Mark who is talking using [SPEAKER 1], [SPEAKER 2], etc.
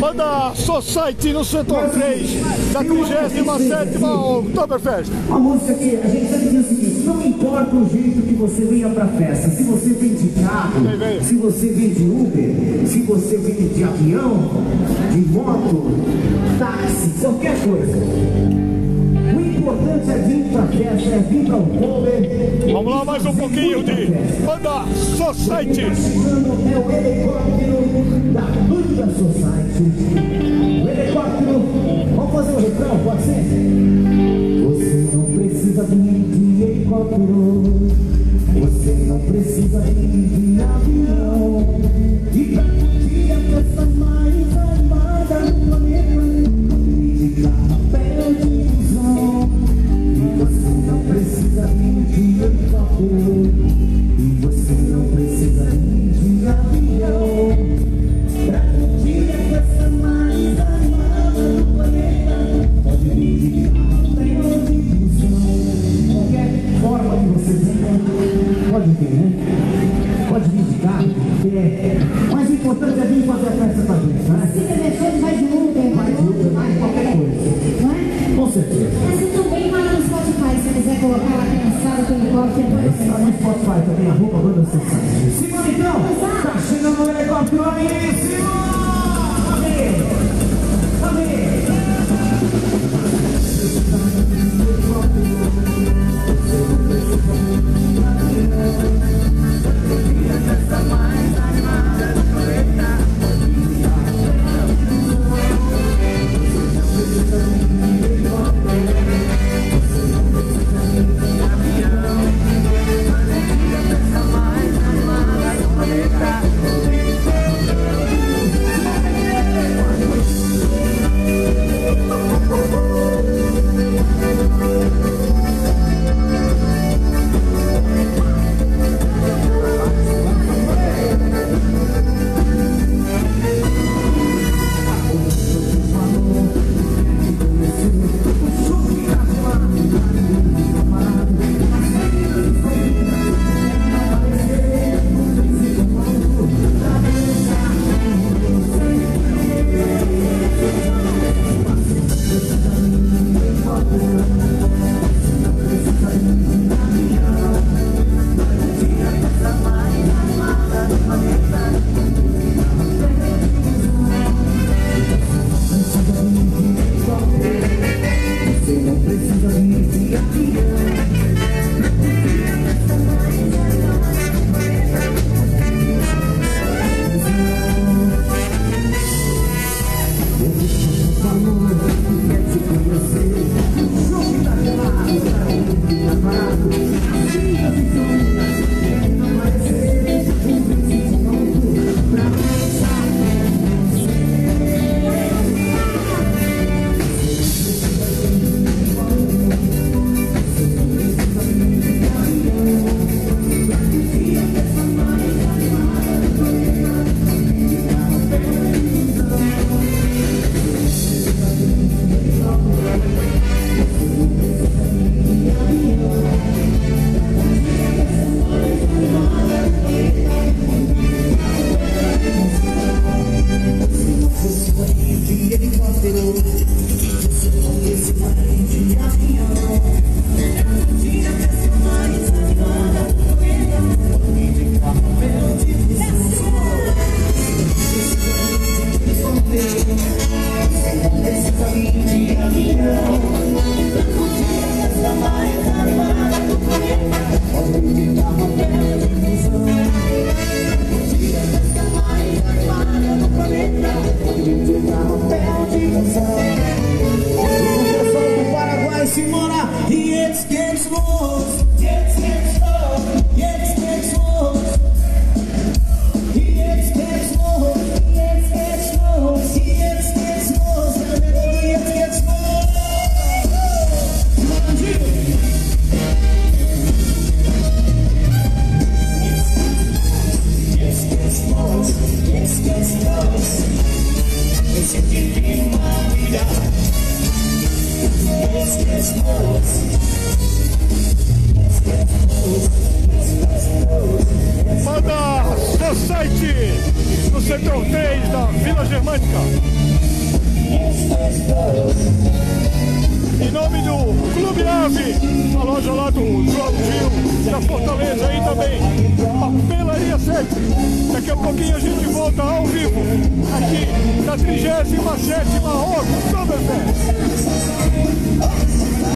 [SPEAKER 1] Banda Society no setor
[SPEAKER 2] 3 da 37
[SPEAKER 1] Oktoberfest.
[SPEAKER 2] A música que a gente sempre diz o seguinte, não importa o jeito que você venha pra festa, se você vem de carro, Vem, vem. se você vem de Uber, se você vem de avião, de moto, táxi, qualquer coisa. Vamos lá, mais um pouquinho de
[SPEAKER 1] Banda Society.
[SPEAKER 2] É o helicóptero da Banda Society. O helicóptero, vamos fazer o refrão, pode ser? Você não precisa vir de helicóptero. Pode vir, né? Pode vir de carro, de pé. Mas o importante é vir fazer a festa com a gente, né? Se
[SPEAKER 3] telefone vai de Uber, Vai
[SPEAKER 2] de Uber, vai qualquer coisa.
[SPEAKER 3] não é?
[SPEAKER 2] Com certeza.
[SPEAKER 3] Mas também lá no Spotify, se quiser colocar lá cansado com helicóptero,
[SPEAKER 2] Está no Spotify também, arroba banda Society. Simone, então, tá chegando o helicóptero aí, Simone! Cadê? Cadê? amor, quer te conhecer. Simona i jetzt geht's los. Jetzt geht's los. Jetzt geht's los. Jetzt geht's los. Jetzt geht's los. Jetzt geht's los. Jetzt geht's los. Come on, Jimmy. Jetzt geht's los. Es sind die Leben mal wieder.
[SPEAKER 1] Banda Society no setor 3 da Vila Germânica. Em nome do Clube Ave, a loja lá do João Gil, da Fortaleza aí também, 17. Daqui a pouquinho a gente volta ao vivo, aqui na 37 ª Rock